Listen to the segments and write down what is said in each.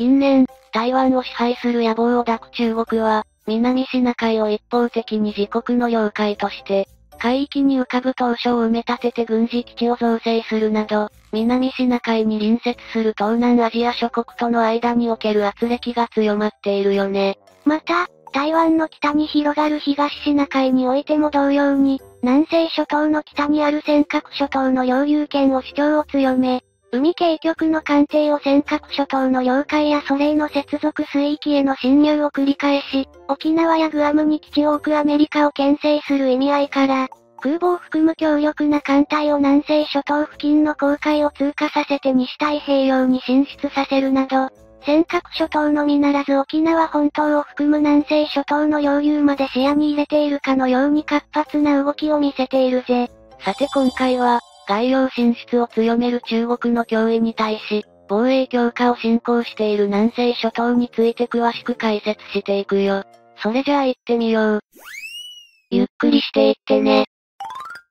近年、台湾を支配する野望を抱く中国は、南シナ海を一方的に自国の領海として、海域に浮かぶ島嶼を埋め立てて軍事基地を造成するなど、南シナ海に隣接する東南アジア諸国との間における圧力が強まっているよね。また、台湾の北に広がる東シナ海においても同様に、南西諸島の北にある尖閣諸島の領有権を主張を強め、海警局の艦艇を尖閣諸島の領海やそれへの接続水域への侵入を繰り返し、沖縄やグアムに基地を置くアメリカを牽制する意味合いから、空母を含む強力な艦隊を南西諸島付近の航海を通過させて西太平洋に進出させるなど、尖閣諸島のみならず沖縄本島を含む南西諸島の領有まで視野に入れているかのように活発な動きを見せているぜ。さて今回は、海洋進出を強める中国の脅威に対し、防衛強化を進行している南西諸島について詳しく解説していくよ。それじゃあ行ってみよう。ゆっくりしていってね。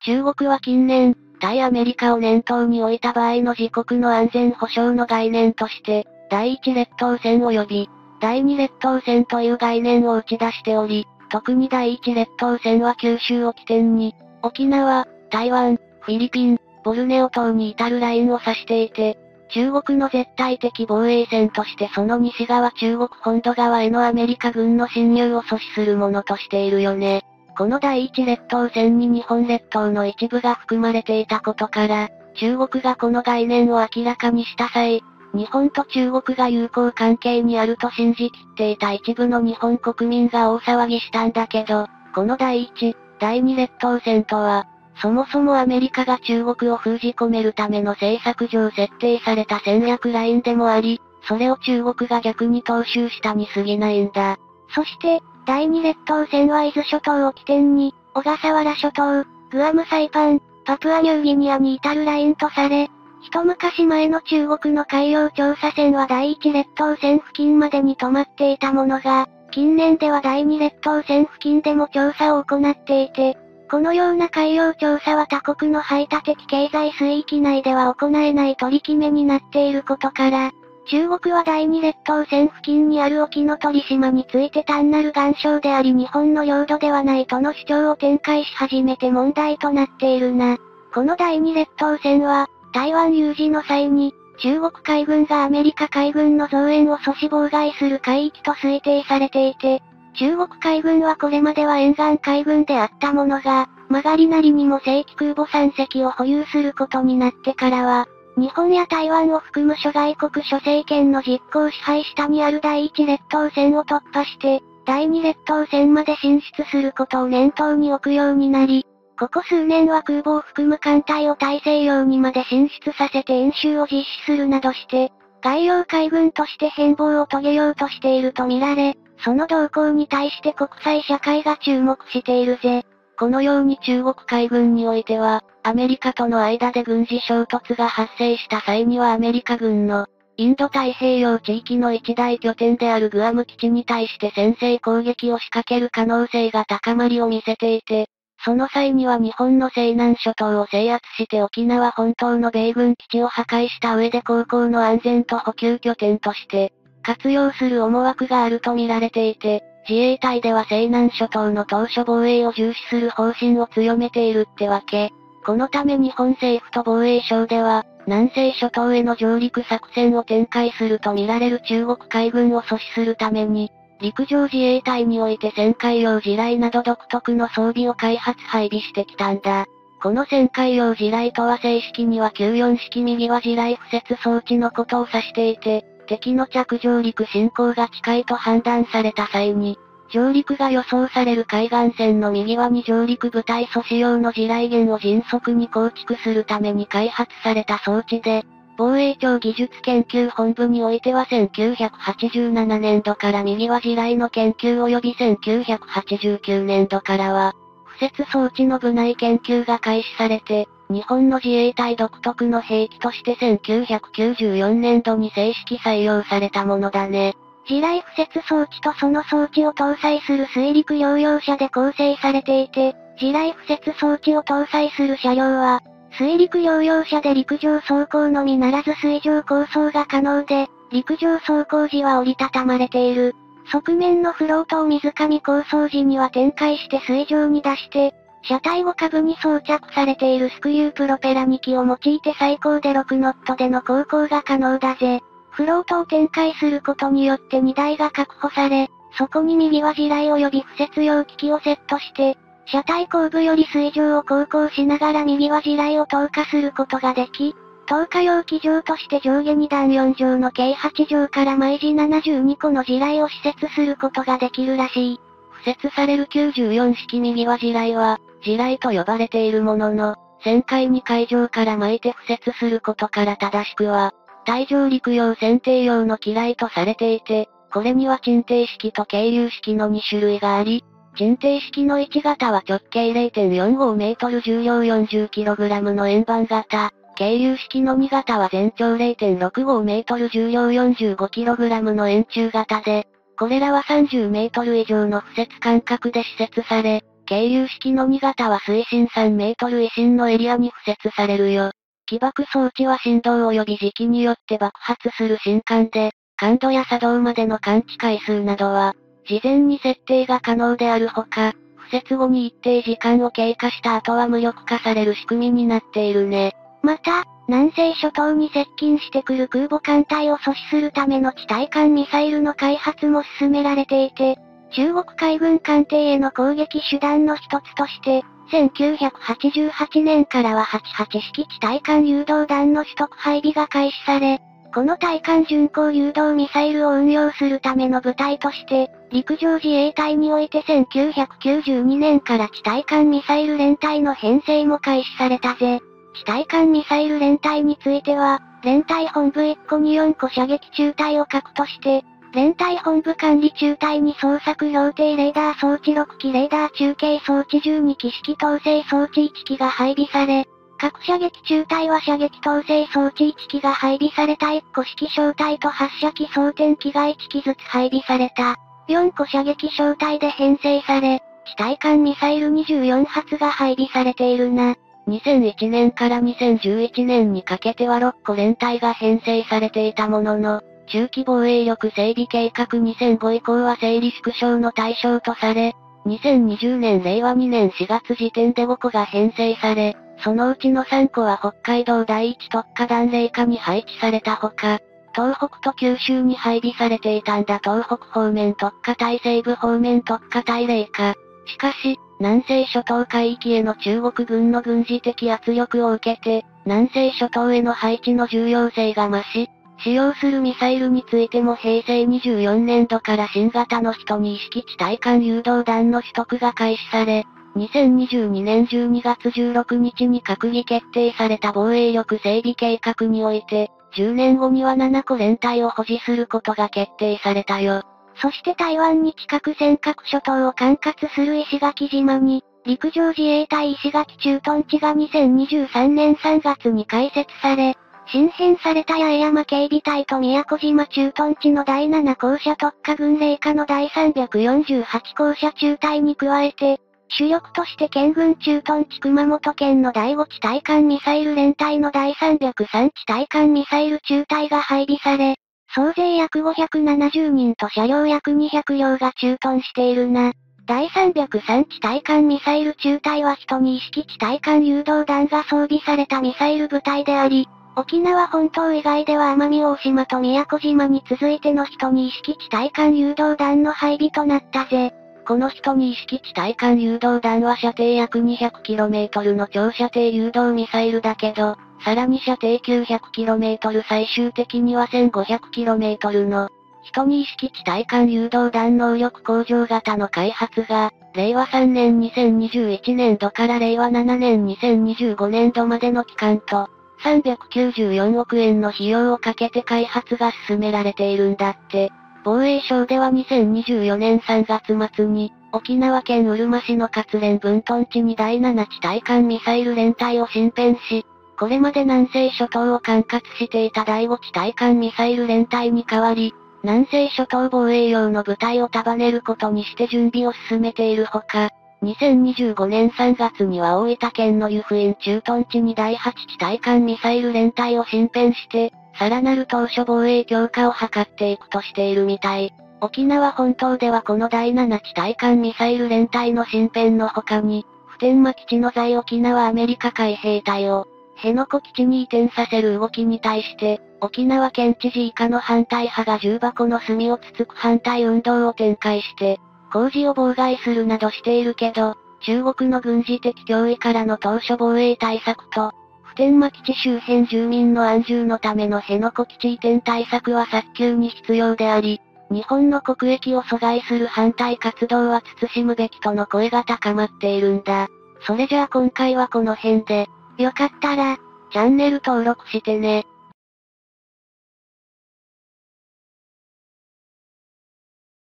中国は近年、対アメリカを念頭に置いた場合の自国の安全保障の概念として、第一列島線及び、第二列島線という概念を打ち出しており、特に第一列島線は九州を起点に、沖縄、台湾、フィリピン、ボルネオ島に至るラインを指していて、中国の絶対的防衛線としてその西側中国本土側へのアメリカ軍の侵入を阻止するものとしているよね。この第一列島線に日本列島の一部が含まれていたことから、中国がこの概念を明らかにした際、日本と中国が友好関係にあると信じきっていた一部の日本国民が大騒ぎしたんだけど、この第一、第二列島線とは、そもそもアメリカが中国を封じ込めるための政策上設定された戦略ラインでもあり、それを中国が逆に踏襲したに過ぎないんだ。そして、第二列島線は伊豆諸島を起点に、小笠原諸島、グアムサイパン、パプアニューギニアに至るラインとされ、一昔前の中国の海洋調査船は第一列島線付近までに止まっていたものが、近年では第二列島線付近でも調査を行っていて、このような海洋調査は他国の排他的経済水域内では行えない取り決めになっていることから、中国は第二列島線付近にある沖ノ鳥島について単なる岩礁であり日本の領土ではないとの主張を展開し始めて問題となっているな。この第二列島線は、台湾有事の際に、中国海軍がアメリカ海軍の増援を阻止妨害する海域と推定されていて、中国海軍はこれまでは沿岸海軍であったものが、曲がりなりにも正規空母3隻を保有することになってからは、日本や台湾を含む諸外国諸政権の実行支配下にある第一列島線を突破して、第二列島線まで進出することを念頭に置くようになり、ここ数年は空母を含む艦隊を大西洋にまで進出させて演習を実施するなどして、海洋海軍として変貌を遂げようとしているとみられ、その動向に対して国際社会が注目しているぜ。このように中国海軍においては、アメリカとの間で軍事衝突が発生した際にはアメリカ軍の、インド太平洋地域の一大拠点であるグアム基地に対して先制攻撃を仕掛ける可能性が高まりを見せていて、その際には日本の西南諸島を制圧して沖縄本島の米軍基地を破壊した上で航行の安全と補給拠点として、活用する思惑があると見られていて、自衛隊では西南諸島の当初防衛を重視する方針を強めているってわけ。このため日本政府と防衛省では、南西諸島への上陸作戦を展開すると見られる中国海軍を阻止するために、陸上自衛隊において旋海用地雷など独特の装備を開発配備してきたんだ。この旋海用地雷とは正式には94式右は地雷不設装置のことを指していて、敵の着上陸進行が近いと判断された際に、上陸が予想される海岸線の右側に上陸部隊阻止用の地雷源を迅速に構築するために開発された装置で、防衛庁技術研究本部においては1987年度から右は地雷の研究及び1989年度からは、不設装置の部内研究が開始されて、日本の自衛隊独特の兵器として1994年度に正式採用されたものだね。地雷不設装置とその装置を搭載する水陸両用車で構成されていて、地雷不設装置を搭載する車両は、水陸両用車で陸上走行のみならず水上構想が可能で、陸上走行時は折りたたまれている。側面のフロートを水上構想時には展開して水上に出して、車体後下部に装着されているスクリュープロペラ2機を用いて最高で6ノットでの航行が可能だぜ。フロートを展開することによって荷台が確保され、そこに右は地雷及び不設用機器をセットして、車体後部より水上を航行しながら右は地雷を投下することができ、投下用機場として上下2段4畳の計8畳から毎時72個の地雷を施設することができるらしい。敷設される94式右は地雷は、地雷と呼ばれているものの、旋回に海上から巻いて敷設することから正しくは、対上陸用船艇用の機雷とされていて、これには沈底式と軽流式の2種類があり、沈底式の1型は直径0.45メートル重量 40kg の円盤型、軽流式の2型は全長0.65メートル重量 45kg の円柱型で、これらは30メートル以上の敷設間隔で施設され、軽流式の2型は水深3メートル以深のエリアに敷設されるよ。起爆装置は振動及び時期によって爆発する新管で、感度や作動までの感知回数などは、事前に設定が可能であるほか、敷設後に一定時間を経過した後は無力化される仕組みになっているね。また、南西諸島に接近してくる空母艦隊を阻止するための地対艦ミサイルの開発も進められていて、中国海軍艦艇への攻撃手段の一つとして、1988年からは88式地対艦誘導弾の取得配備が開始され、この対艦巡航誘導ミサイルを運用するための部隊として、陸上自衛隊において1992年から地対艦ミサイル連隊の編成も開始されたぜ。地対艦ミサイル連隊については、連隊本部1個に4個射撃中隊を核として、連隊本部管理中隊に捜索標定レーダー装置6機レーダー中継装置12機式統制装置1機が配備され、各射撃中隊は射撃統制装置1機が配備された1個式小隊と発射機装填機が1機ずつ配備された。4個射撃小隊で編成され、地対艦ミサイル24発が配備されているな。2001年から2011年にかけては6個連隊が編成されていたものの、中期防衛力整備計画2005以降は整理縮小の対象とされ、2020年令和2年4月時点で5個が編成され、そのうちの3個は北海道第一特化団霊下に配置されたほか、東北と九州に配備されていたんだ東北方面特化隊西部方面特化隊霊下。しかし、南西諸島海域への中国軍の軍事的圧力を受けて、南西諸島への配置の重要性が増し、使用するミサイルについても平成24年度から新型の人に意識地対艦誘導弾の取得が開始され、2022年12月16日に閣議決定された防衛力整備計画において、10年後には7個連隊を保持することが決定されたよ。そして台湾に近く尖閣諸島を管轄する石垣島に、陸上自衛隊石垣駐屯地が2023年3月に開設され、新編された八重山警備隊と宮古島駐屯地の第7校舎特化軍令下の第348校舎中隊に加えて、主力として県軍駐屯地熊本県の第5地対艦ミサイル連隊の第303地対艦ミサイル中隊が配備され、総勢約570人と車両約200両が駐屯しているな。第303地対艦ミサイル中隊は人に意識地対艦誘導弾が装備されたミサイル部隊であり、沖縄本島以外では奄美大島と宮古島に続いての人に意識地対艦誘導弾の配備となったぜ。この人に意識地対艦誘導弾は射程約 200km の長射程誘導ミサイルだけど、さらに射程 900km 最終的には 1500km の、人に意識地対艦誘導弾能力向上型の開発が、令和3年2021年度から令和7年2025年度までの期間と、394億円の費用をかけて開発が進められているんだって。防衛省では2024年3月末に、沖縄県うるま市の活連分屯地に第7地対艦ミサイル連隊を新編し、これまで南西諸島を管轄していた第5地対艦ミサイル連隊に代わり、南西諸島防衛用の部隊を束ねることにして準備を進めているほか、2025年3月には大分県の湯布院駐屯地に第8地対艦ミサイル連隊を新編して、さらなる当初防衛強化を図っていくとしているみたい。沖縄本島ではこの第7地対艦ミサイル連隊の新編の他に、普天間基地の在沖縄アメリカ海兵隊を、辺野古基地に移転させる動きに対して、沖縄県知事以下の反対派が重箱の隅をつつく反対運動を展開して、工事を妨害するなどしているけど、中国の軍事的脅威からの当初防衛対策と、天間基地周辺住民の安住のための辺野古基地移転対策は早急に必要であり、日本の国益を阻害する反対活動は慎むべきとの声が高まっているんだ。それじゃあ今回はこの辺で、よかったら、チャンネル登録してね。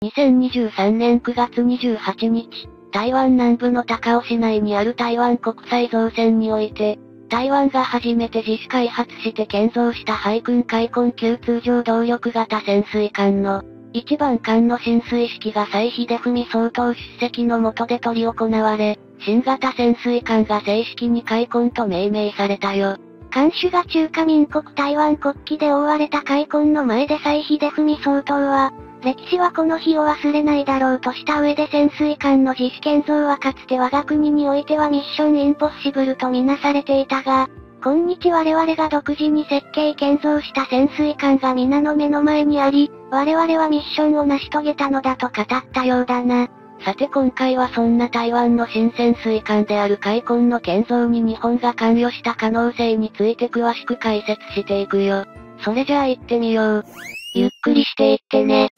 2023年9月28日、台湾南部の高尾市内にある台湾国際造船において、台湾が初めて自主開発して建造した海軍海軍級通常動力型潜水艦の一番艦の浸水式が蔡秀文総統出席の下で取り行われ、新型潜水艦が正式に開墾と命名されたよ。艦首が中華民国台湾国旗で覆われた開墾の前で蔡秀文総統は、歴史はこの日を忘れないだろうとした上で潜水艦の自主建造はかつて我が国においてはミッションインポッシブルとみなされていたが、今日我々が独自に設計建造した潜水艦が皆の目の前にあり、我々はミッションを成し遂げたのだと語ったようだな。さて今回はそんな台湾の新潜水艦である海根の建造に日本が関与した可能性について詳しく解説していくよ。それじゃあ行ってみよう。ゆっくりしていってね。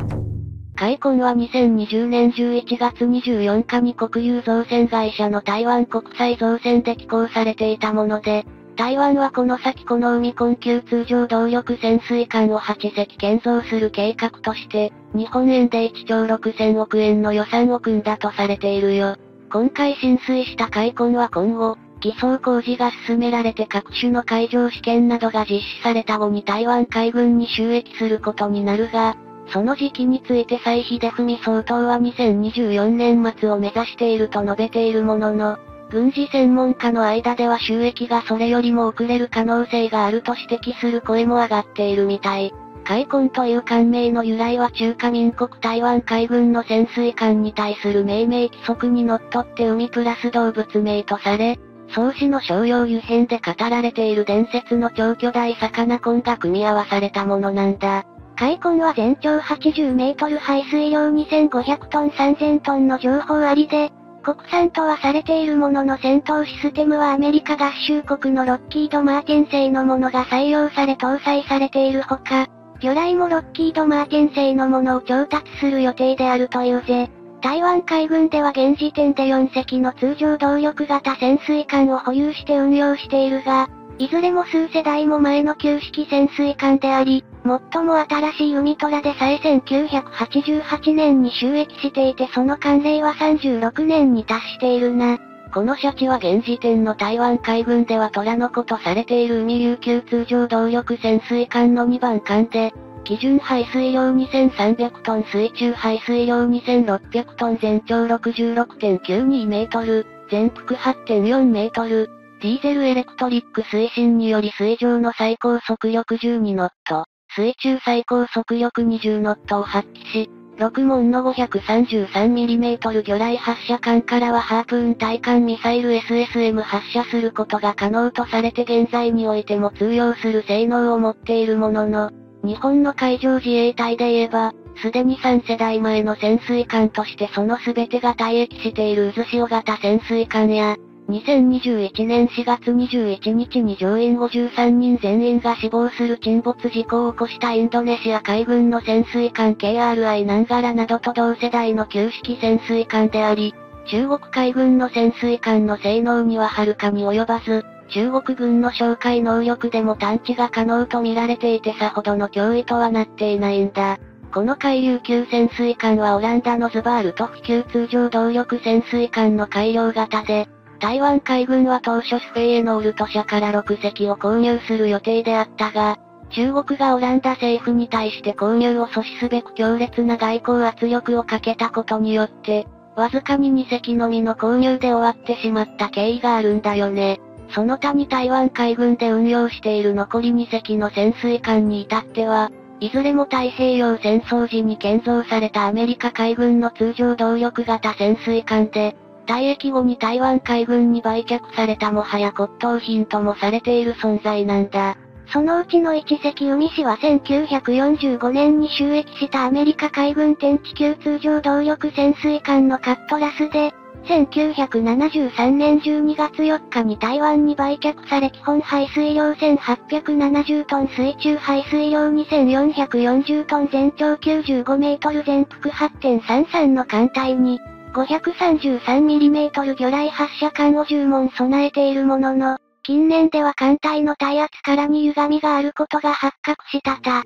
海根は2020年11月24日に国有造船会社の台湾国際造船で寄港されていたもので、台湾はこの先この海困窮通常動力潜水艦を8隻建造する計画として、日本円で1兆6000億円の予算を組んだとされているよ。今回浸水した海根は今後、偽装工事が進められて各種の海上試験などが実施された後に台湾海軍に収益することになるが、その時期について蔡秀文総統は2024年末を目指していると述べているものの、軍事専門家の間では収益がそれよりも遅れる可能性があると指摘する声も上がっているみたい。海根という艦名の由来は中華民国台湾海軍の潜水艦に対する命名規則にのっとって海プラス動物名とされ、創始の商用油編で語られている伝説の超巨大魚根が組み合わされたものなんだ。海根は全長80メートル排水量2500トン3000トンの情報ありで、国産とはされているものの戦闘システムはアメリカ合衆国のロッキード・マーティン製のものが採用され搭載されているほか、魚雷もロッキード・マーティン製のものを調達する予定であるというぜ。台湾海軍では現時点で4隻の通常動力型潜水艦を保有して運用しているが、いずれも数世代も前の旧式潜水艦であり、最も新しい海虎でさえ1988年に収益していてその慣例は36年に達しているな。このシャチは現時点の台湾海軍では虎の子とされている海琉球通常動力潜水艦の2番艦で、基準排水量2300トン水中排水量2600トン全長66.92メートル、全幅8.4メートル、ディーゼルエレクトリック推進により水上の最高速力12ノット、水中最高速力20ノットを発揮し、6門の 533mm 魚雷発射管からはハープーン対艦ミサイル SSM 発射することが可能とされて現在においても通用する性能を持っているものの、日本の海上自衛隊で言えば、すでに3世代前の潜水艦としてその全てが退役している渦潮型潜水艦や、2021年4月21日に乗員53人全員が死亡する沈没事故を起こしたインドネシア海軍の潜水艦 KRI ナンガラなどと同世代の旧式潜水艦であり、中国海軍の潜水艦の性能にははるかに及ばず、中国軍の哨戒能力でも探知が可能と見られていてさほどの脅威とはなっていないんだ。この海流級潜水艦はオランダのズバールと普及通常動力潜水艦の改良型で、台湾海軍は当初スフェイエノールト社から6隻を購入する予定であったが、中国がオランダ政府に対して購入を阻止すべく強烈な外交圧力をかけたことによって、わずかに2隻のみの購入で終わってしまった経緯があるんだよね。その他に台湾海軍で運用している残り2隻の潜水艦に至っては、いずれも太平洋戦争時に建造されたアメリカ海軍の通常動力型潜水艦で、退役後に台湾海軍に売却されたもはや骨董品ともされている存在なんだ。そのうちの一隻海氏は1945年に収益したアメリカ海軍天地級通常動力潜水艦のカットラスで、1973年12月4日に台湾に売却され基本排水量1870トン水中排水量2440トン全長95メートル全幅8.33の艦隊に、533mm 魚雷発射管を10門備えているものの、近年では艦隊の耐圧からに歪みがあることが発覚したた。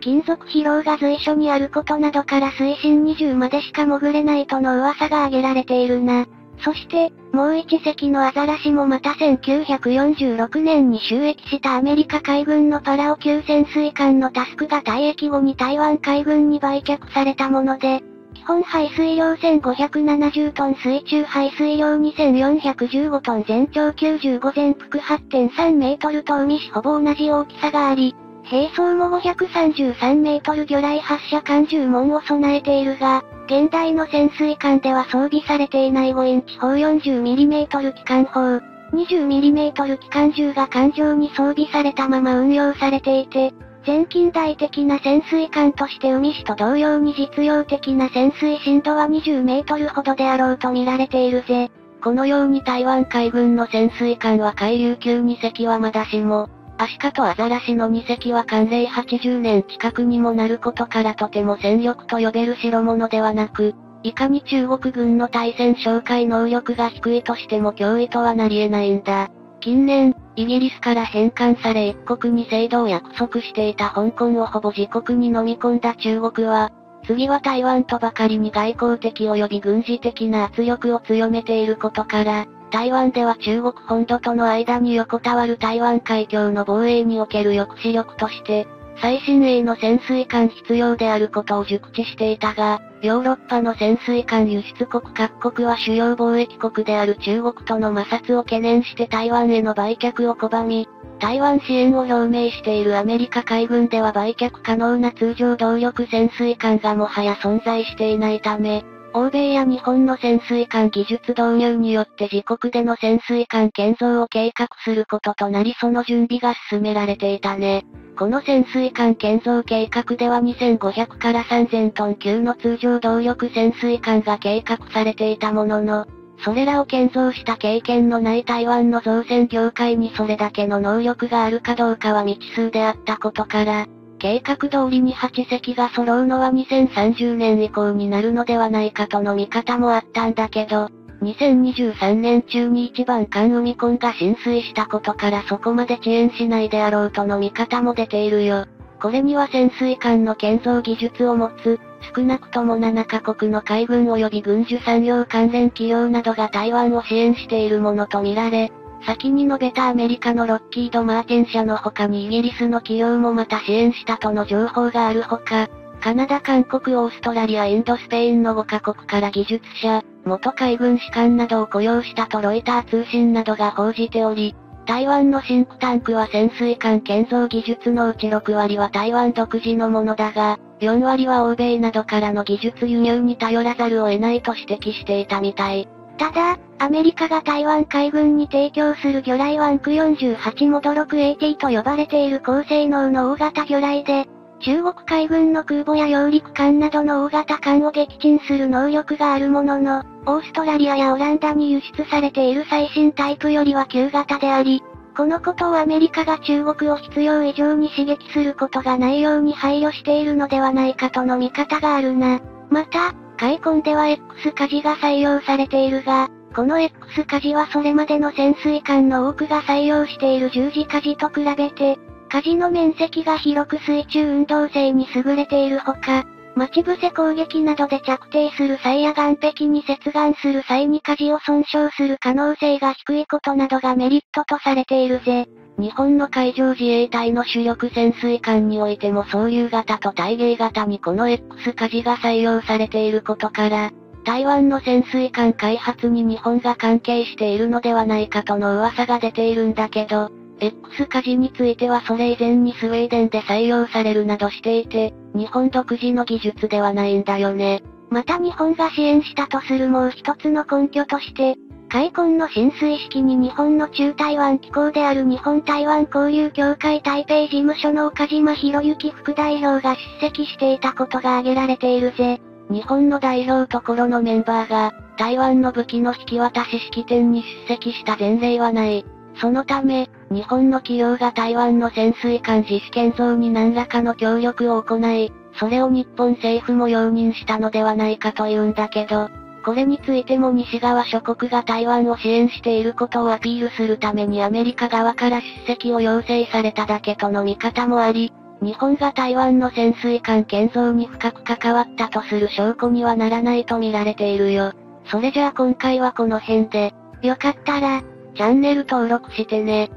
金属疲労が随所にあることなどから水深20までしか潜れないとの噂が挙げられているな。そして、もう一隻のアザラシもまた1946年に収益したアメリカ海軍のパラオ級潜水艦のタスクが退役後に台湾海軍に売却されたもので、基本排水量1570トン水中排水量2415トン全長95全幅8.3メートルと海市ほぼ同じ大きさがあり、兵装も533メートル魚雷発射艦10門を備えているが、現代の潜水艦では装備されていない5インチ砲 40mm 機関砲、20mm 機関銃が艦上に装備されたまま運用されていて、全近代的な潜水艦として海市と同様に実用的な潜水深度は20メートルほどであろうと見られているぜ。このように台湾海軍の潜水艦は海流級2隻はまだしも、アシカとアザラシの2隻は寒冷80年近くにもなることからとても戦力と呼べる代物ではなく、いかに中国軍の対戦哨戒能力が低いとしても脅威とはなり得ないんだ。近年、イギリスから返還され一国に制度を約束していた香港をほぼ自国に飲み込んだ中国は、次は台湾とばかりに外交的及び軍事的な圧力を強めていることから、台湾では中国本土との間に横たわる台湾海峡の防衛における抑止力として、最新鋭の潜水艦必要であることを熟知していたが、ヨーロッパの潜水艦輸出国各国は主要貿易国である中国との摩擦を懸念して台湾への売却を拒み、台湾支援を表明しているアメリカ海軍では売却可能な通常動力潜水艦がもはや存在していないため、欧米や日本の潜水艦技術導入によって自国での潜水艦建造を計画することとなりその準備が進められていたね。この潜水艦建造計画では2500から3000トン級の通常動力潜水艦が計画されていたものの、それらを建造した経験のない台湾の造船業界にそれだけの能力があるかどうかは未知数であったことから、計画通りに8隻が揃うのは2030年以降になるのではないかとの見方もあったんだけど、2023年中に一番艦海コンが浸水したことからそこまで遅延しないであろうとの見方も出ているよ。これには潜水艦の建造技術を持つ、少なくとも7カ国の海軍及び軍需産業関連企業などが台湾を支援しているものとみられ、先に述べたアメリカのロッキード・マーティン社の他にイギリスの企業もまた支援したとの情報があるほか、カナダ、韓国、オーストラリア、インド、スペインの5カ国から技術者、元海軍士官などを雇用したとロイター通信などが報じており、台湾のシンクタンクは潜水艦建造技術のうち6割は台湾独自のものだが、4割は欧米などからの技術輸入に頼らざるを得ないと指摘していたみたい。ただ、アメリカが台湾海軍に提供する魚雷ワンク48モド 6AT と呼ばれている高性能の大型魚雷で、中国海軍の空母や揚陸艦などの大型艦を撃沈する能力があるものの、オーストラリアやオランダに輸出されている最新タイプよりは旧型であり、このことをアメリカが中国を必要以上に刺激することがないように配慮しているのではないかとの見方があるな。また、カイコンでは X 火事が採用されているが、この X 火事はそれまでの潜水艦の多くが採用している十字火事と比べて、火事の面積が広く水中運動性に優れているほか、待ち伏せ攻撃などで着底する際や岸壁に接岸する際に火事を損傷する可能性が低いことなどがメリットとされているぜ。日本の海上自衛隊の主力潜水艦においても総流型と大芸型にこの X 火事が採用されていることから、台湾の潜水艦開発に日本が関係しているのではないかとの噂が出ているんだけど、X 火事についてはそれ以前にスウェーデンで採用されるなどしていて、日本独自の技術ではないんだよね。また日本が支援したとするもう一つの根拠として、開墾の浸水式に日本の中台湾機構である日本台湾交流協会台北事務所の岡島博之副代表が出席していたことが挙げられているぜ。日本の代表ところのメンバーが、台湾の武器の引き渡し式典に出席した前例はない。そのため、日本の企業が台湾の潜水艦実施建造に何らかの協力を行い、それを日本政府も容認したのではないかというんだけど、これについても西側諸国が台湾を支援していることをアピールするためにアメリカ側から出席を要請されただけとの見方もあり、日本が台湾の潜水艦建造に深く関わったとする証拠にはならないと見られているよ。それじゃあ今回はこの辺で、よかったら、チャンネル登録してね。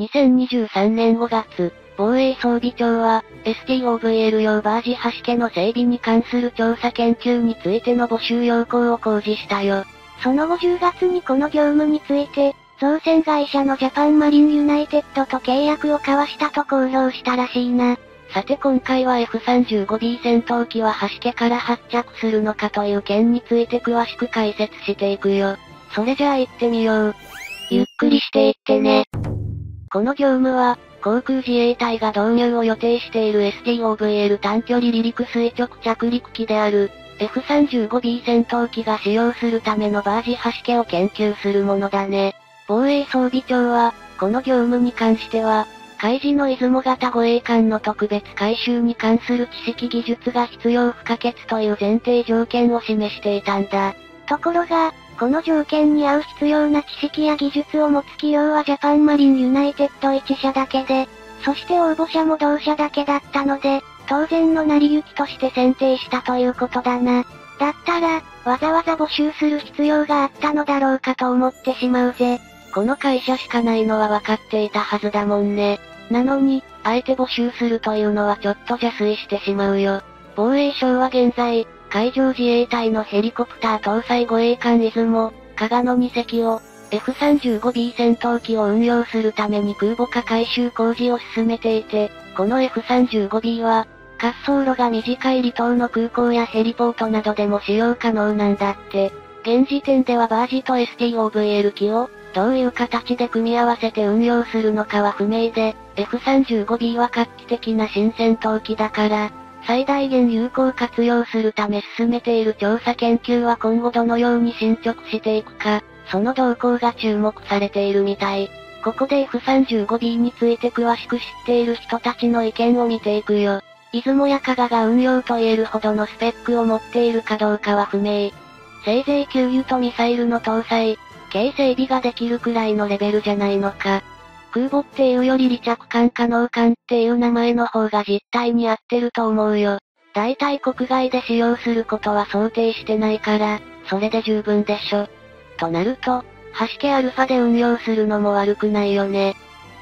2023年5月、防衛装備庁は、STOVL 用バージ橋家の整備に関する調査研究についての募集要項を公示したよ。その後10月にこの業務について、造船会社のジャパンマリンユナイテッドと契約を交わしたと公表したらしいな。さて今回は F35B 戦闘機は艀から発着するのかという件について詳しく解説していくよ。それじゃあ行ってみよう。ゆっくりしていってね。この業務は、航空自衛隊が導入を予定している STOVL 短距離離陸垂直着陸機である F35B 戦闘機が使用するためのバージ橋家を研究するものだね。防衛装備庁は、この業務に関しては、海自のいずも型護衛艦の特別改修に関する知識技術が必要不可欠という前提条件を示していたんだ。ところが、この条件に合う必要な知識や技術を持つ企業はジャパンマリンユナイテッド1社だけで、そして応募者も同社だけだったので、当然の成り行きとして選定したということだな。だったら、わざわざ募集する必要があったのだろうかと思ってしまうぜ。この会社しかないのは分かっていたはずだもんね。なのに、あえて募集するというのはちょっと邪推してしまうよ。防衛省は現在、海上自衛隊のヘリコプター搭載護衛艦出雲、加賀の2隻を、F35B 戦闘機を運用するために空母化改修工事を進めていて、この F35B は、滑走路が短い離島の空港やヘリポートなどでも使用可能なんだって。現時点ではバージと STOVL 機を、どういう形で組み合わせて運用するのかは不明で、F35B は画期的な新戦闘機だから、最大限有効活用するため進めている調査研究は今後どのように進捗していくか、その動向が注目されているみたい。ここで F35B について詳しく知っている人たちの意見を見ていくよ。出雲や加賀が運用と言えるほどのスペックを持っているかどうかは不明。せいぜい給油とミサイルの搭載、軽整備ができるくらいのレベルじゃないのか。空母っていうより離着艦可能艦っていう名前の方が実態に合ってると思うよ。大体国外で使用することは想定してないから、それで十分でしょ。となると、橋家アルファで運用するのも悪くないよね。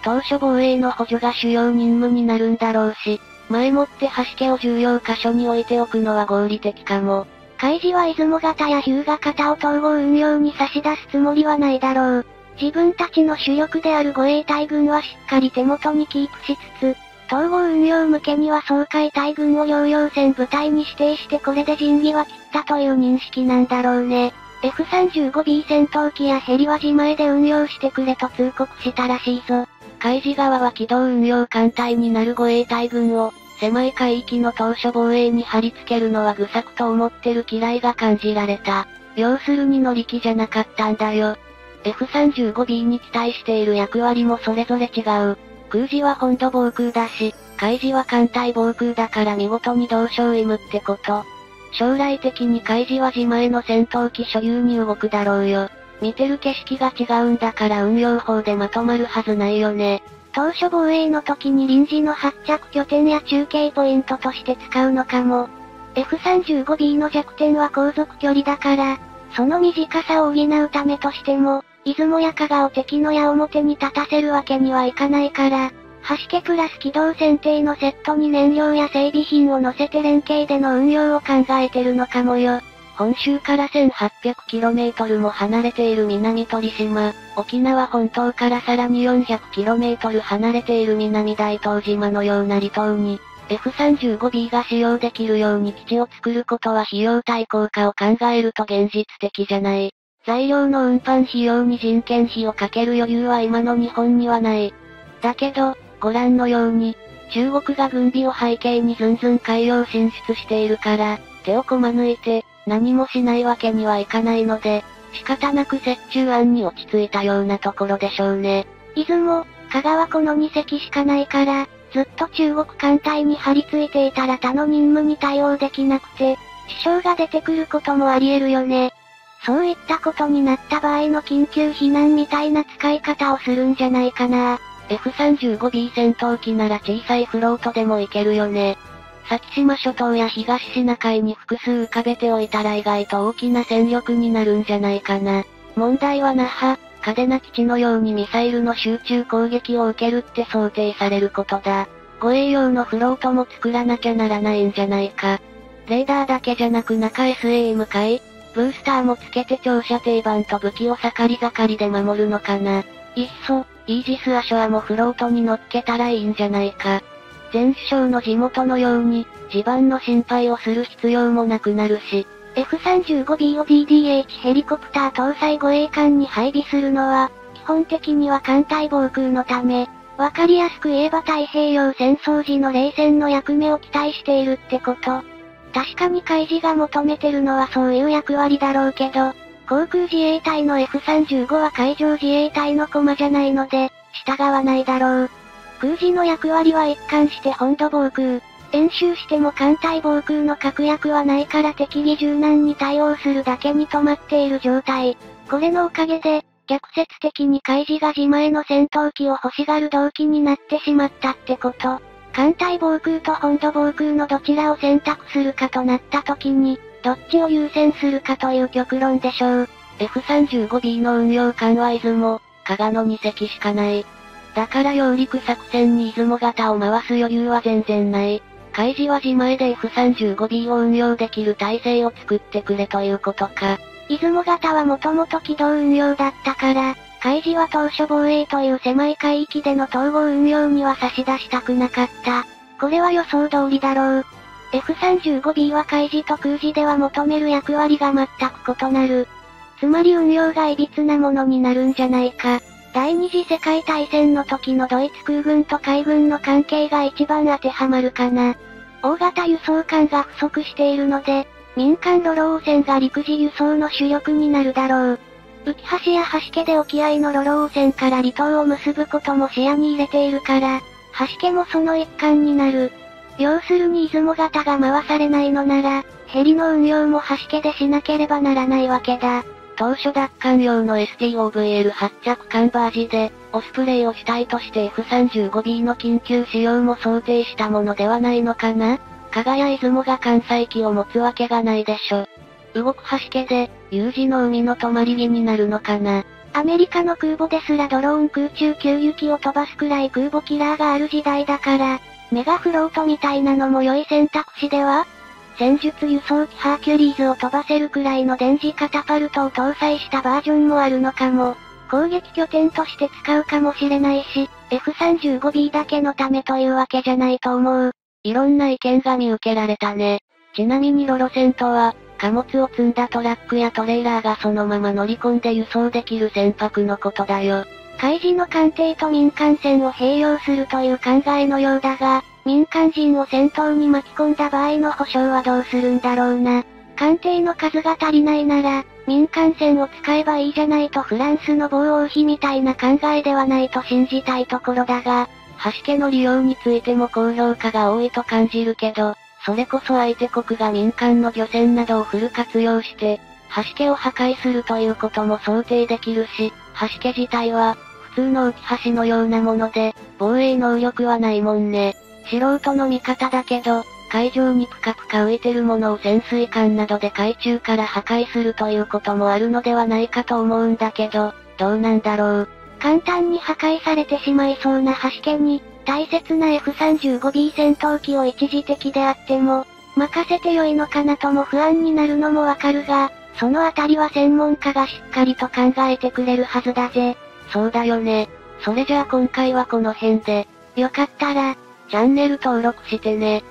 当初防衛の補助が主要任務になるんだろうし、前もって橋家を重要箇所に置いておくのは合理的かも。海事は出雲型や日向型を統合運用に差し出すつもりはないだろう。自分たちの主力である護衛隊軍はしっかり手元にキープしつつ、統合運用向けには総海隊軍を療養船部隊に指定してこれで人義は切ったという認識なんだろうね。F35B 戦闘機やヘリは自前で運用してくれと通告したらしいぞ。海事側は機動運用艦隊になる護衛隊軍を、狭い海域の当初防衛に貼り付けるのは愚策と思ってる嫌いが感じられた。要するに乗り気じゃなかったんだよ。F35B に期待している役割もそれぞれ違う。空自は本土防空だし、海自は艦隊防空だから見事に同床異夢ってこと。将来的に海自は自前の戦闘機所有に動くだろうよ。見てる景色が違うんだから運用法でまとまるはずないよね。当初防衛の時に臨時の発着拠点や中継ポイントとして使うのかも。F35B の弱点は航続距離だから、その短さを補うためとしても、出雲や加賀を敵の矢面に立たせるわけにはいかないから、橋家プラス機動船艇のセットに燃料や整備品を乗せて連携での運用を考えてるのかもよ。本州から 1800km も離れている南鳥島、沖縄本島からさらに 400km 離れている南大東島のような離島に、F35B が使用できるように基地を作ることは費用対効果を考えると現実的じゃない。材料の運搬費用に人件費をかける余裕は今の日本にはない。だけど、ご覧のように、中国が軍備を背景にずんずん海洋進出しているから、手をこま抜いて、何もしないわけにはいかないので、仕方なく折衷案に落ち着いたようなところでしょうね。出雲、香川この2隻しかないから、ずっと中国艦隊に張り付いていたら他の任務に対応できなくて、支障が出てくることもあり得るよね。そういったことになった場合の緊急避難みたいな使い方をするんじゃないかな。F35B 戦闘機なら小さいフロートでもいけるよね。先島諸島や東シナ海に複数浮かべておいたら意外と大きな戦力になるんじゃないかな。問題は那覇、嘉手納基地のようにミサイルの集中攻撃を受けるって想定されることだ。護衛用のフロートも作らなきゃならないんじゃないか。レーダーだけじゃなく中 SA 向かい、ブースターもつけて長射程板と武器を盛り盛りで守るのかな。いっそ、イージス・アショアもフロートに乗っけたらいいんじゃないか。前首相の地元のように、地盤の心配をする必要もなくなるし、F35B を DDH ヘリコプター搭載護衛艦に配備するのは、基本的には艦隊防空のため、わかりやすく言えば太平洋戦争時の冷戦の役目を期待しているってこと。確かに海事が求めてるのはそういう役割だろうけど、航空自衛隊の F35 は海上自衛隊の駒じゃないので、従わないだろう。空自の役割は一貫して本土防空。演習しても艦隊防空の確約はないから適宜柔軟に対応するだけに止まっている状態。これのおかげで、逆説的に海事が自前の戦闘機を欲しがる動機になってしまったってこと。艦隊防空と本土防空のどちらを選択するかとなった時に、どっちを優先するかという極論でしょう。F35B の運用艦は出雲、加賀の2隻しかない。だから揚陸作戦に出雲型を回す余裕は全然ない。海事は自前で F35B を運用できる体制を作ってくれということか。出雲型はもともと機動運用だったから、海事は当初防衛という狭い海域での統合運用には差し出したくなかった。これは予想通りだろう。F35B は海事と空事では求める役割が全く異なる。つまり運用が歪なものになるんじゃないか。第二次世界大戦の時のドイツ空軍と海軍の関係が一番当てはまるかな。大型輸送艦が不足しているので、民間ロロー船が陸自輸送の主力になるだろう。浮橋や橋家で沖合のロロー船から離島を結ぶことも視野に入れているから、橋家もその一環になる。要するに出雲型が回されないのなら、ヘリの運用も橋家でしなければならないわけだ。当初奪還用の STOVL 発着艦バージで、オスプレイを主体として F35B の緊急使用も想定したものではないのかな？加賀や出雲が艦載機を持つわけがないでしょ。動く橋家で、有事の海の止まり木になるのかな？アメリカの空母ですらドローン空中給油機を飛ばすくらい空母キラーがある時代だから、メガフロートみたいなのも良い選択肢では？戦術輸送機ハーキュリーズを飛ばせるくらいの電磁カタパルトを搭載したバージョンもあるのかも。攻撃拠点として使うかもしれないし、F35B だけのためというわけじゃないと思う。いろんな意見が見受けられたね。ちなみにロロ戦とは、貨物を積んだトラックやトレーラーがそのまま乗り込んで輸送できる船舶のことだよ。海事の艦艇と民間船を併用するという考えのようだが、民間人を戦闘に巻き込んだ場合の保証はどうするんだろうな。艦艇の数が足りないなら、民間船を使えばいいじゃないとフランスの防王妃みたいな考えではないと信じたいところだが、橋家の利用についても高評価が多いと感じるけど、それこそ相手国が民間の漁船などをフル活用して、橋家を破壊するということも想定できるし、橋家自体は、普通の浮き橋のようなもので、防衛能力はないもんね。素人の見方だけど、海上にぷかぷか浮いてるものを潜水艦などで海中から破壊するということもあるのではないかと思うんだけど、どうなんだろう。簡単に破壊されてしまいそうな橋家に、大切な F35B 戦闘機を一時的であっても、任せてよいのかなとも不安になるのもわかるが、そのあたりは専門家がしっかりと考えてくれるはずだぜ。そうだよね。それじゃあ今回はこの辺で。よかったら、チャンネル登録してね。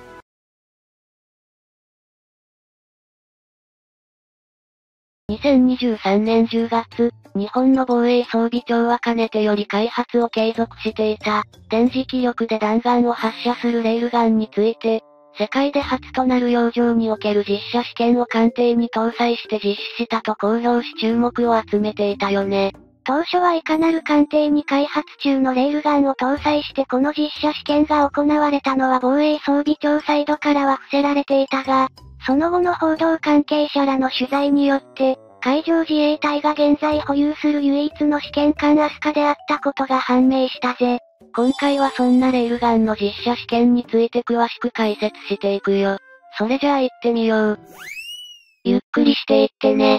2023年10月、日本の防衛装備庁はかねてより開発を継続していた、電磁気力で弾丸を発射するレールガンについて、世界で初となる洋上における実写試験を艦艇に搭載して実施したと公表し注目を集めていたよね。当初はいかなる艦艇に開発中のレールガンを搭載してこの実写試験が行われたのは防衛装備庁サイドからは伏せられていたが、その後の報道関係者らの取材によって、海上自衛隊が現在保有する唯一の試験艦アスカであったことが判明したぜ。今回はそんなレールガンの実写試験について詳しく解説していくよ。それじゃあ行ってみよう。ゆっくりしていってね。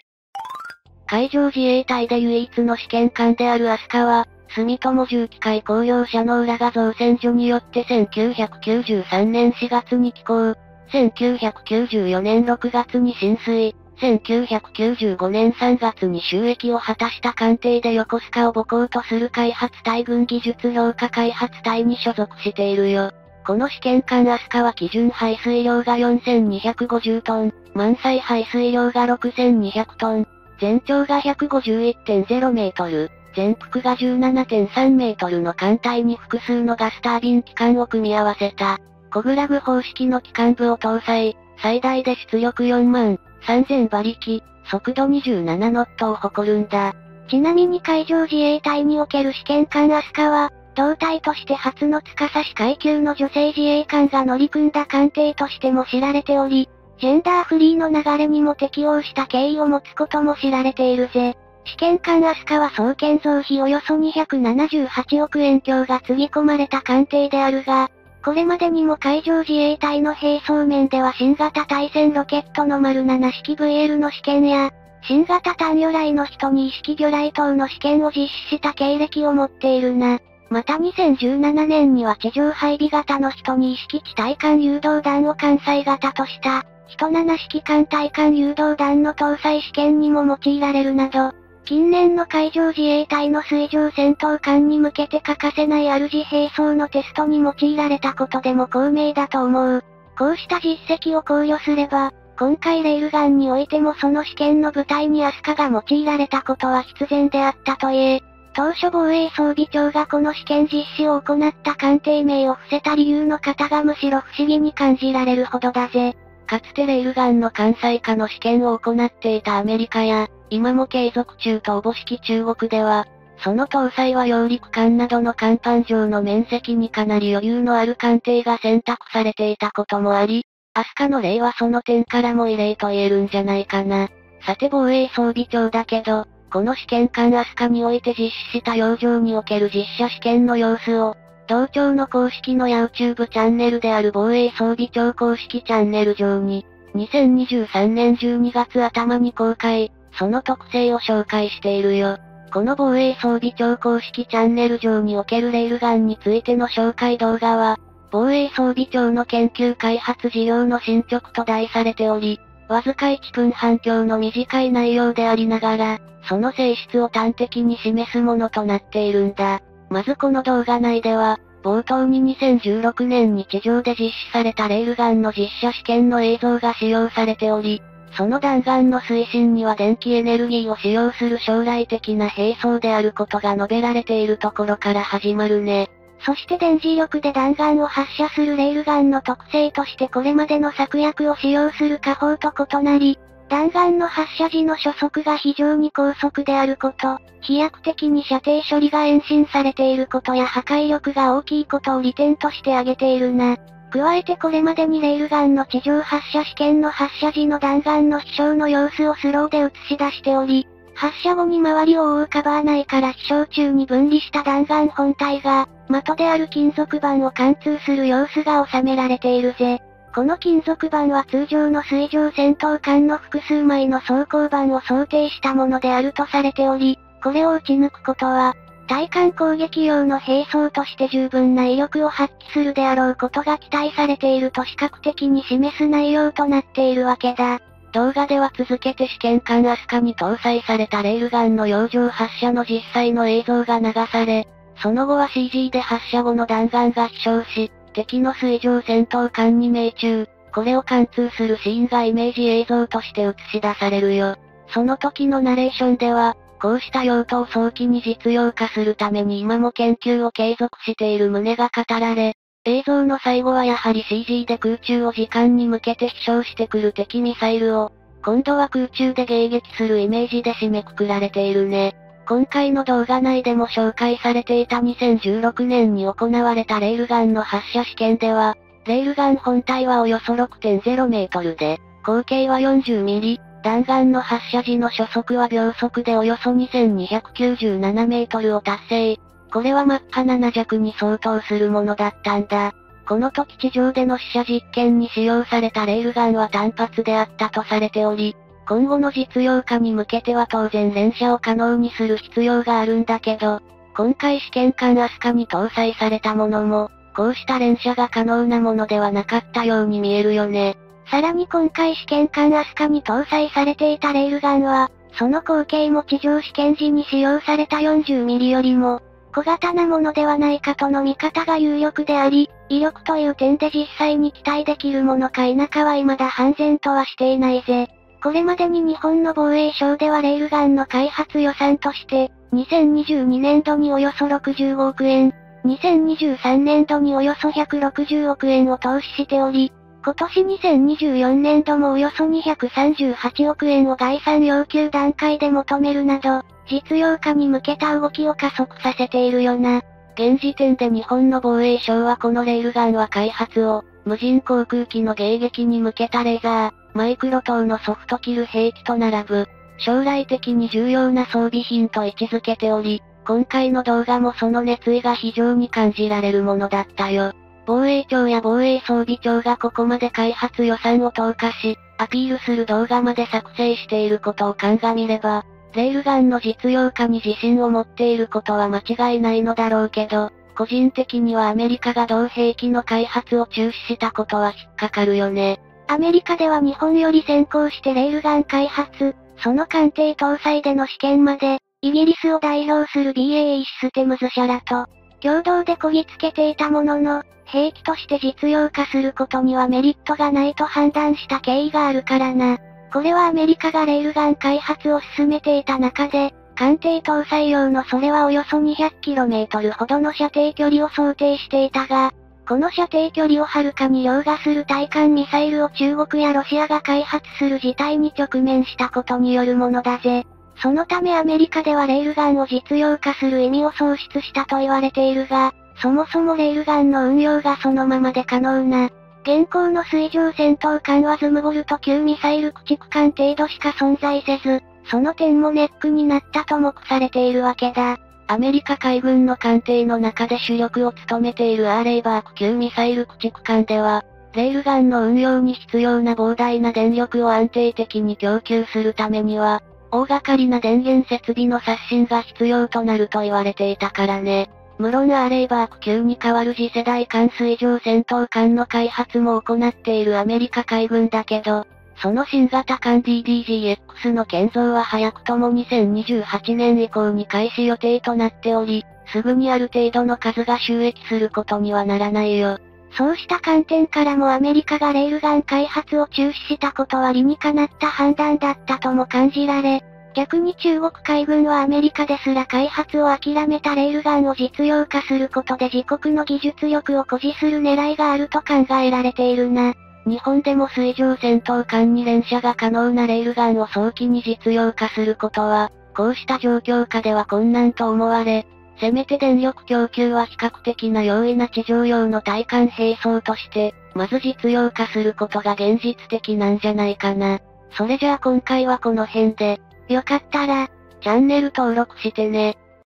海上自衛隊で唯一の試験艦であるアスカは、住友重機械工業者の裏画造船所によって1993年4月に寄港、1994年6月に浸水、1995年3月に収益を果たした艦艇で横須賀を母港とする開発隊軍技術評価開発隊に所属しているよ。この試験艦アスカは基準排水量が4250トン、満載排水量が6200トン、全長が151.0メートル、全幅が17.3メートルの艦隊に複数のガスタービン機関を組み合わせた、コグラグ方式の機関部を搭載、最大で出力4万3000馬力、速度27ノットを誇るんだ。ちなみに海上自衛隊における試験艦アスカは、同隊として初の司し階級の女性自衛官が乗り組んだ艦艇としても知られており、ジェンダーフリーの流れにも適応した経緯を持つことも知られているぜ。試験艦アスカは総建造費およそ278億円強がつぎ込まれた艦艇であるが、これまでにも海上自衛隊の並走面では新型対戦ロケットの丸7式 VL の試験や、新型単魚雷の人に意識魚雷等の試験を実施した経歴を持っているな。また2017年には地上配備型の人に意識地対艦誘導弾を艦載型とした、人7式艦対艦誘導弾の搭載試験にも用いられるなど、近年の海上自衛隊の水上戦闘艦に向けて欠かせない主並走のテストに用いられたことでも高明だと思う。こうした実績を考慮すれば、今回レールガンにおいてもその試験の舞台にアスカが用いられたことは必然であったと言え、当初防衛装備庁がこの試験実施を行った艦艇名を伏せた理由の方がむしろ不思議に感じられるほどだぜ。かつてレールガンの艦載化の試験を行っていたアメリカや、今も継続中とおぼしき中国では、その搭載は揚陸艦などの甲板上の面積にかなり余裕のある艦艇が選択されていたこともあり、アスカの例はその点からも異例と言えるんじゃないかな。さて防衛装備庁だけど、この試験艦アスカにおいて実施した洋上における実写試験の様子を、同庁の公式の YouTube チャンネルである防衛装備庁公式チャンネル上に、2023年12月頭に公開、その特性を紹介しているよ。この防衛装備庁公式チャンネル上におけるレールガンについての紹介動画は、防衛装備庁の研究開発事業の進捗と題されており、わずか1分半強の短い内容でありながら、その性質を端的に示すものとなっているんだ。まずこの動画内では、冒頭に2016年に地上で実施されたレールガンの実写試験の映像が使用されており、その弾丸の推進には電気エネルギーを使用する将来的な並走であることが述べられているところから始まるね。そして電磁力で弾丸を発射するレールガンの特性としてこれまでの策略を使用する火砲と異なり、弾丸の発射時の初速が非常に高速であること、飛躍的に射程処理が延伸されていることや破壊力が大きいことを利点として挙げているな。加えてこれまでにレールガンの地上発射試験の発射時の弾丸の飛翔の様子をスローで映し出しており、発射後に周りを覆うカバー内から飛翔中に分離した弾丸本体が、的である金属板を貫通する様子が収められているぜ。この金属板は通常の水上戦闘艦の複数枚の装甲板を想定したものであるとされており、これを撃ち抜くことは、対艦攻撃用の兵装として十分な威力を発揮するであろうことが期待されていると視覚的に示す内容となっているわけだ。動画では続けて試験艦アスカに搭載されたレールガンの洋上発射の実際の映像が流され、その後は CG で発射後の弾丸が飛翔し、敵の水上戦闘艦に命中、これを貫通するシーンがイメージ映像として映し出されるよ。その時のナレーションでは、こうした用途を早期に実用化するために今も研究を継続している旨が語られ、映像の最後はやはり CG で空中を時間に向けて飛翔してくる敵ミサイルを、今度は空中で迎撃するイメージで締めくくられているね。今回の動画内でも紹介されていた2016年に行われたレールガンの発射試験では、レールガン本体はおよそ6.0メートルで、口径は40ミリ、弾丸の発射時の初速は秒速でおよそ2297メートルを達成。これはマッハ7弱に相当するものだったんだ。この時地上での試射実験に使用されたレールガンは単発であったとされており、今後の実用化に向けては当然連射を可能にする必要があるんだけど、今回試験艦アスカに搭載されたものも、こうした連射が可能なものではなかったように見えるよね。さらに今回試験艦アスカに搭載されていたレールガンは、その口径も地上試験時に使用された40ミリよりも、小型なものではないかとの見方が有力であり、威力という点で実際に期待できるものか否かは未だ判然とはしていないぜ。これまでに日本の防衛省ではレールガンの開発予算として、2022年度におよそ65億円、2023年度におよそ160億円を投資しており、今年2024年度もおよそ238億円を概算要求段階で求めるなど、実用化に向けた動きを加速させているよな。現時点で日本の防衛省はこのレールガンは開発を、無人航空機の迎撃に向けたレーザー、マイクロ等のソフトキル兵器と並ぶ、将来的に重要な装備品と位置づけており、今回の動画もその熱意が非常に感じられるものだったよ。防衛庁や防衛装備庁がここまで開発予算を投下し、アピールする動画まで作成していることを鑑みれば、レールガンの実用化に自信を持っていることは間違いないのだろうけど、個人的にはアメリカが同兵器の開発を中止したことは引っかかるよね。アメリカでは日本より先行してレールガン開発、その艦艇搭載での試験まで、イギリスを代表する BAE システムズ社らと、共同でこぎつけていたものの、兵器として実用化することにはメリットがないと判断した経緯があるからな。これはアメリカがレールガン開発を進めていた中で、艦艇搭載用のそれはおよそ 200km ほどの射程距離を想定していたが、この射程距離をはるかに凌駕する対艦ミサイルを中国やロシアが開発する事態に直面したことによるものだぜ。そのためアメリカではレールガンを実用化する意味を喪失したと言われているが、そもそもレールガンの運用がそのままで可能な。現行の水上戦闘艦はズムボルト級ミサイル駆逐艦程度しか存在せず、その点もネックになったと目されているわけだ。アメリカ海軍の艦艇の中で主力を務めているアーレイバーク級ミサイル駆逐艦では、レールガンの運用に必要な膨大な電力を安定的に供給するためには、大掛かりな電源設備の刷新が必要となると言われていたからね。無論アーレイバーク級に代わる次世代艦水上戦闘艦の開発も行っているアメリカ海軍だけど、その新型艦 DDGX の建造は早くとも2028年以降に開始予定となっており、すぐにある程度の数が収益することにはならないよ。そうした観点からもアメリカがレールガン開発を中止したことは理にかなった判断だったとも感じられ、逆に中国海軍はアメリカですら開発を諦めたレールガンを実用化することで自国の技術力を誇示する狙いがあると考えられているな。日本でも水上戦闘艦に連射が可能なレールガンを早期に実用化することは、こうした状況下では困難と思われ、せめて電力供給は比較的な容易な地上用の対艦兵装として、まず実用化することが現実的なんじゃないかな。それじゃあ今回はこの辺で、よかったら、チャンネル登録してね。